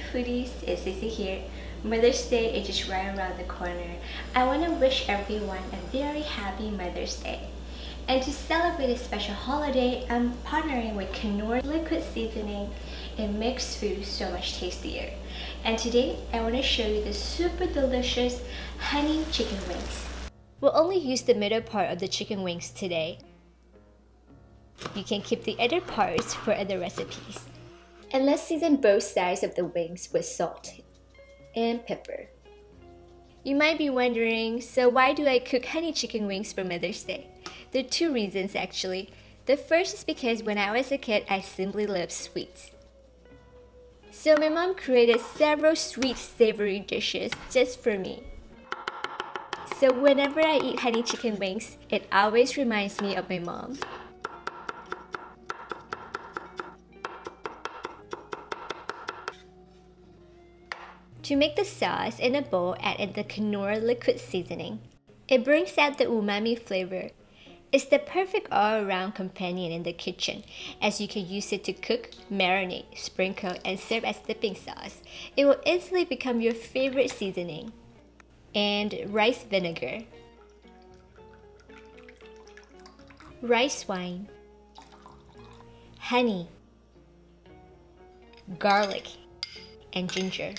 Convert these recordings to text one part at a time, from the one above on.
foodies, it's CiCi here. Mother's Day is just right around the corner. I want to wish everyone a very happy Mother's Day. And to celebrate this special holiday, I'm partnering with Knorr Liquid Seasoning. It makes food so much tastier. And today, I want to show you the super delicious honey chicken wings. We'll only use the middle part of the chicken wings today. You can keep the other parts for other recipes. And let's season both sides of the wings with salt and pepper. You might be wondering, so why do I cook honey chicken wings for Mother's Day? There are two reasons actually. The first is because when I was a kid, I simply loved sweets. So my mom created several sweet savory dishes just for me. So whenever I eat honey chicken wings, it always reminds me of my mom. To make the sauce in a bowl, add in the Knorr liquid seasoning. It brings out the umami flavor. It's the perfect all-around companion in the kitchen, as you can use it to cook, marinate, sprinkle, and serve as dipping sauce. It will instantly become your favorite seasoning. And rice vinegar. Rice wine. Honey. Garlic. And ginger.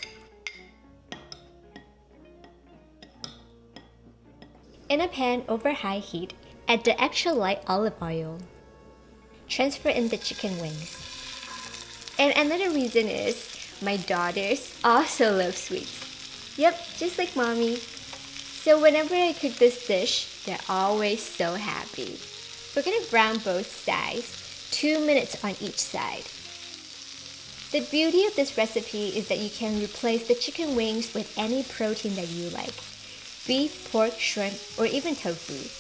In a pan over high heat, add the extra light olive oil. Transfer in the chicken wings. And another reason is my daughters also love sweets. Yep, just like mommy. So whenever I cook this dish, they're always so happy. We're gonna brown both sides, two minutes on each side. The beauty of this recipe is that you can replace the chicken wings with any protein that you like beef, pork, shrimp, or even tofu.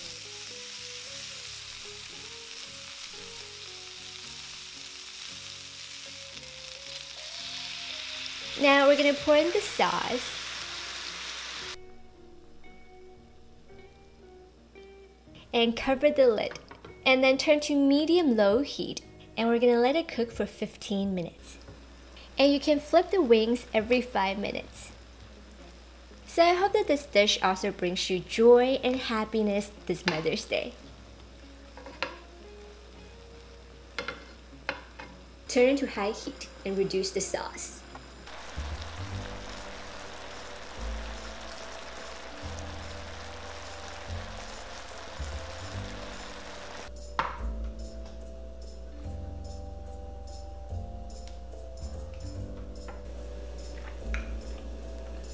Now we're going to pour in the sauce. And cover the lid. And then turn to medium-low heat. And we're going to let it cook for 15 minutes. And you can flip the wings every 5 minutes. So I hope that this dish also brings you joy and happiness this Mother's Day. Turn to high heat and reduce the sauce.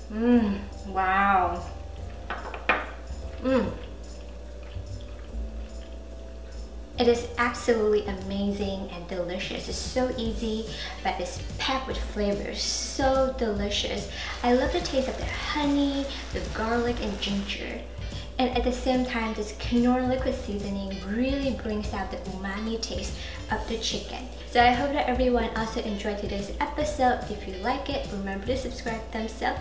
Mmm, wow. Mmm. It is absolutely amazing and delicious. It's so easy, but it's packed with flavors. So delicious. I love the taste of the honey, the garlic, and ginger. And at the same time, this Knorr liquid seasoning really brings out the umami taste of the chicken. So I hope that everyone also enjoyed today's episode. If you like it, remember to subscribe, thumbs up,